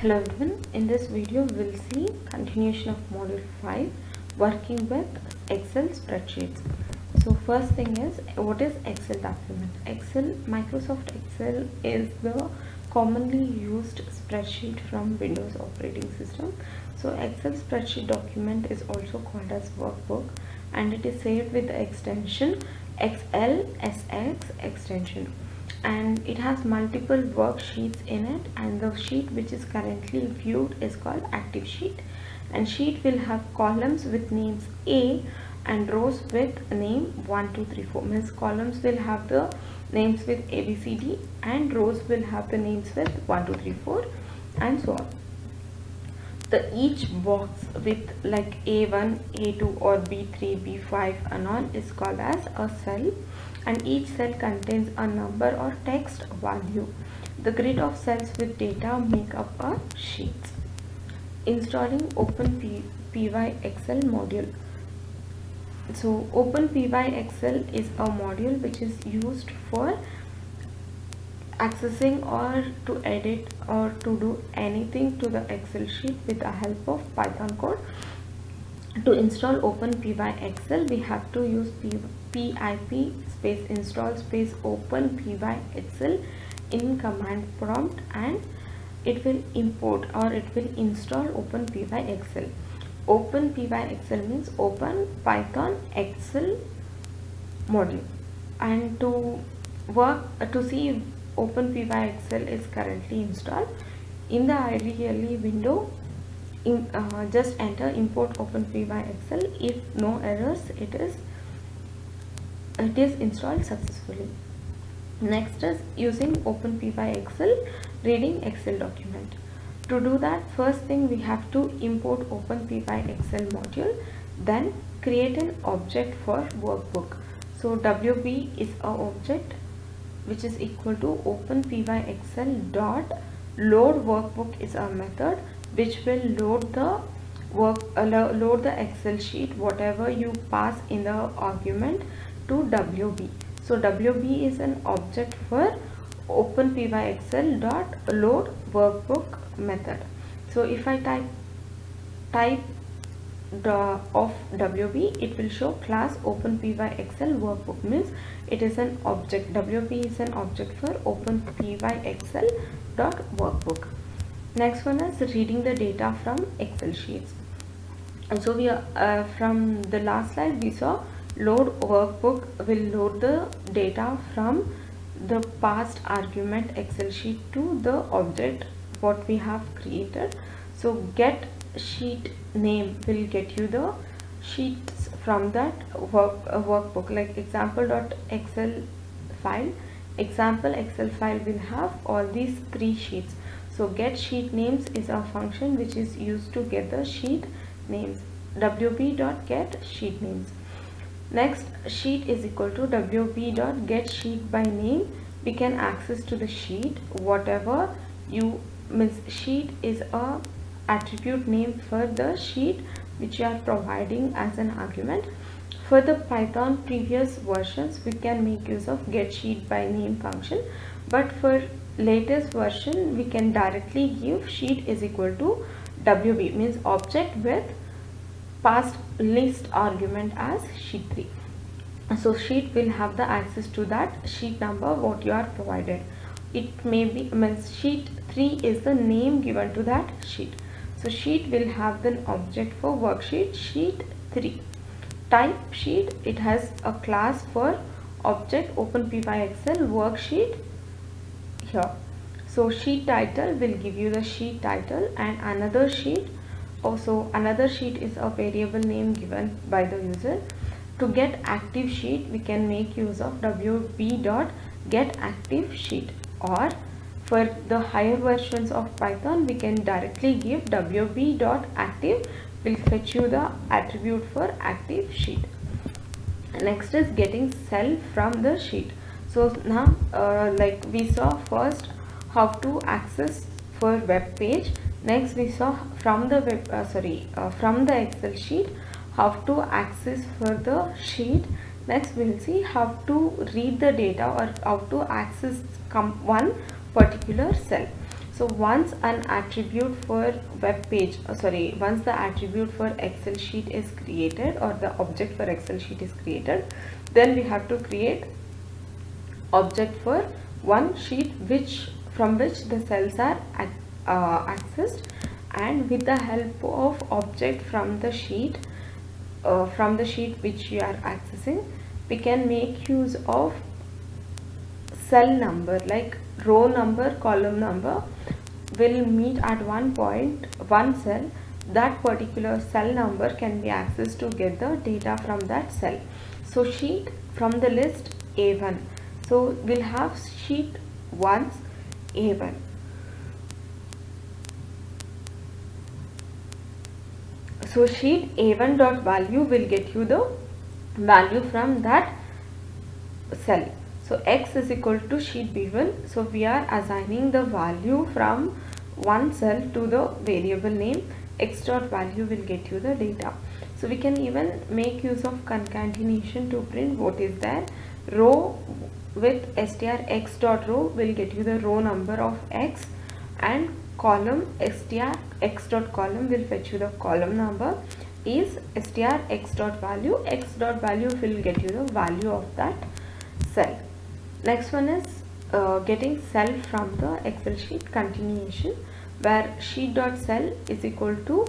Hello everyone, in this video we'll see continuation of module 5 working with Excel spreadsheets. So first thing is what is Excel document? Excel, Microsoft Excel is the commonly used spreadsheet from Windows operating system. So Excel spreadsheet document is also called as workbook and it is saved with the extension XLSX extension and it has multiple worksheets in it and the sheet which is currently viewed is called active sheet. And sheet will have columns with names A and rows with name 1 2 3 4 means columns will have the names with A B C D and rows will have the names with 1 2 3 4 and so on. The each box with like A1, A2 or B3, B5 and on is called as a cell and each cell contains a number or text value. The grid of cells with data make up a sheet. Installing openpyxl module. So openpyxl is a module which is used for accessing or to edit or to do anything to the excel sheet with the help of python code to install openpy excel we have to use pip space install space excel in command prompt and it will import or it will install openpy excel openpy excel means open python excel module and to work uh, to see openpyxl is currently installed. In the IDLE window, in, uh, just enter import openpyxl. If no errors, it is it is installed successfully. Next is using openpyxl, reading Excel document. To do that, first thing we have to import openpyxl module, then create an object for workbook. So WB is a object which is equal to openpy dot load workbook is a method which will load the work uh, load the excel sheet whatever you pass in the argument to wb so wb is an object for openpy dot load workbook method. So if i type type the of wb it will show class openpyxl workbook means it is an object wb is an object for openpy excel dot workbook next one is reading the data from excel sheets. So we are uh, from the last slide we saw load workbook will load the data from the past argument excel sheet to the object what we have created. So get sheet name will get you the sheets from that work uh, workbook. Like example.excel file. Example excel file will have all these three sheets so get sheet names is a function which is used to get the sheet names. Wb.get sheet names. Next sheet is equal to wb.get sheet by name. We can access to the sheet. Whatever you means sheet is a attribute name for the sheet which you are providing as an argument. For the python previous versions we can make use of get sheet by name function. But for latest version we can directly give sheet is equal to wb means object with past list argument as sheet 3 so sheet will have the access to that sheet number what you are provided. It may be means sheet 3 is the name given to that sheet. So sheet will have the object for worksheet sheet 3. Type sheet it has a class for object openpy excel worksheet here. So sheet title will give you the sheet title and another sheet. Also another sheet is a variable name given by the user. To get active sheet we can make use of wb dot get active sheet. Or for the higher versions of python we can directly give wb.active will fetch you the attribute for active sheet. Next is getting cell from the sheet so now uh, like we saw first how to access for web page. Next we saw from the web uh, sorry uh, from the excel sheet how to access for the sheet. Next we'll see how to read the data or how to access one particular cell. So once an attribute for web page uh, sorry once the attribute for excel sheet is created or the object for excel sheet is created then we have to create object for one sheet which from which the cells are uh, accessed and with the help of object from the sheet uh, from the sheet which you are accessing we can make use of cell number like row number column number will meet at one point one cell. That particular cell number can be accessed to get the data from that cell. So sheet from the list a1 so we'll have sheet once a1 so sheet a1 dot value will get you the value from that cell. So x is equal to sheet b1 so we are assigning the value from one cell to the variable name. X dot value will get you the data. So we can even make use of concatenation to print what is there row with str x dot row will get you the row number of x and column str x dot column will fetch you the column number. Is str x dot value x dot value will get you the value of that cell. Next one is uh, getting cell from the excel sheet continuation where sheet dot cell is equal to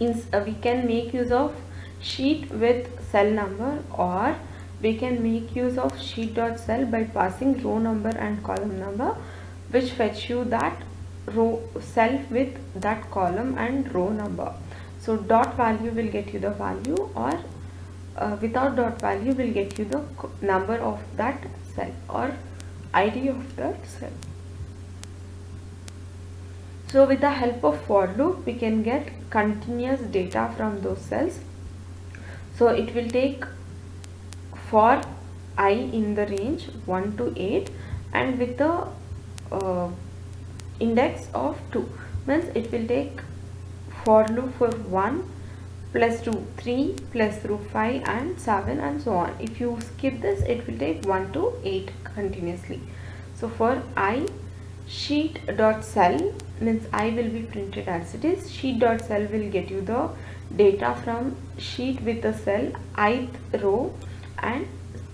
uh, we can make use of sheet with cell number or we can make use of sheet.cell by passing row number and column number which fetch you that row cell with that column and row number. So dot value will get you the value or uh, without dot value will get you the number of that cell or id of that cell. So with the help of for loop we can get continuous data from those cells. So it will take for i in the range 1 to 8 and with the uh, index of 2 means it will take for loop for 1 plus 2 3 plus through 5 and 7 and so on. If you skip this it will take 1 to 8 continuously. So for i sheet dot cell means i will be printed as it is. Sheet dot cell will get you the data from sheet with the cell ith row and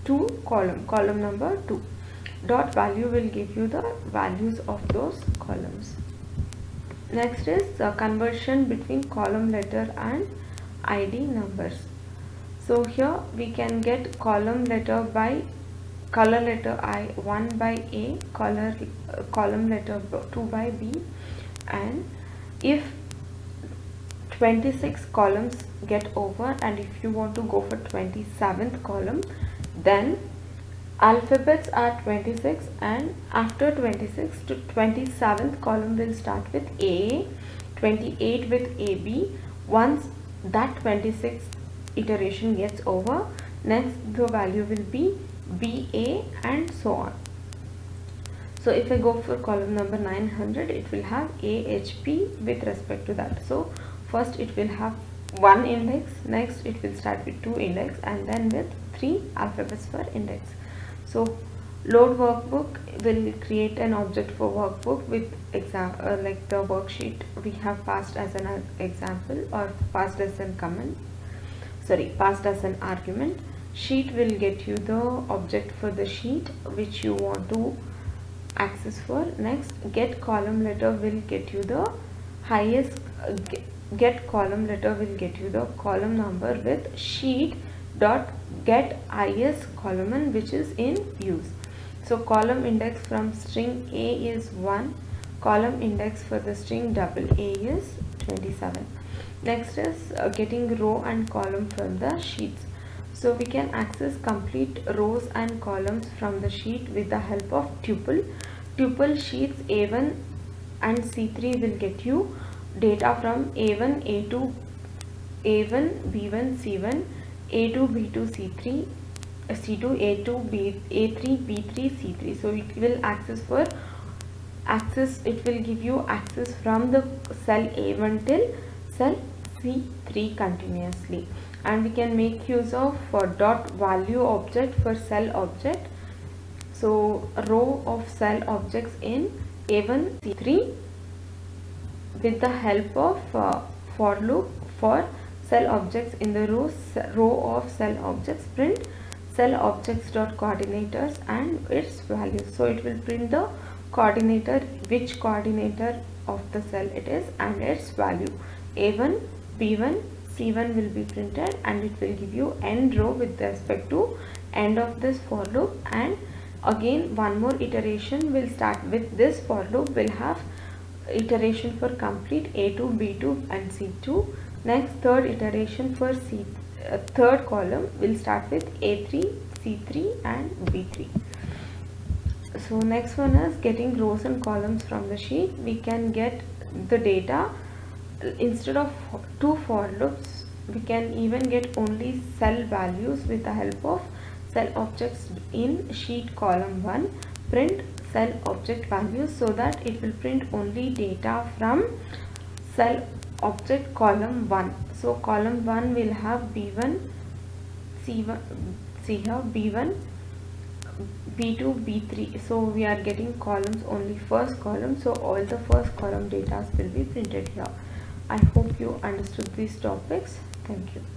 2 column column number 2 dot value will give you the values of those columns. Next is the conversion between column letter and id numbers. So here we can get column letter by color letter i 1 by a color uh, column letter 2 by b. And if 26 columns get over and if you want to go for 27th column then alphabets are 26 and after 26 to 27th column will start with A, 28 with AB. Once that 26th iteration gets over, next the value will be BA and so on. So if I go for column number 900, it will have AHP with respect to that. So first it will have one index, next it will start with two index and then with three alphabets per index. So load workbook will create an object for workbook with exam uh, like the worksheet we have passed as an example or passed as an comment sorry passed as an argument. Sheet will get you the object for the sheet which you want to access for. Next get column letter will get you the highest uh, get column letter will get you the column number with sheet dot get is column which is in use. So column index from string a is 1 column index for the string double a is 27 next is uh, getting row and column from the sheets. So we can access complete rows and columns from the sheet with the help of tuple. Tuple sheets a1 and c3 will get you data from a1 a2 a1 b1 c1 a2 b2 c3 c2 a2 b a3 b3 c3 so it will access for access it will give you access from the cell a1 till cell c3 continuously. And we can make use of for dot value object for cell object. So row of cell objects in a1 c3 with the help of uh, for loop for cell objects in the row row of cell objects print cell objects dot coordinators and its values so it will print the coordinator which coordinator of the cell it is and its value. A1 b1 c1 will be printed and it will give you end row with respect to end of this for loop and again one more iteration will start with this for loop will have iteration for complete a2 b2 and c2 next third iteration for c uh, third column will start with a3 c3 and b3 so next one is getting rows and columns from the sheet. We can get the data. Instead of two for loops we can even get only cell values with the help of cell objects in sheet column 1 print cell object values so that it will print only data from cell object column 1 so column 1 will have b1 c1 see here b1 b2 b3 so we are getting columns only first column. So all the first column data will be printed here. I hope you understood these topics. Thank you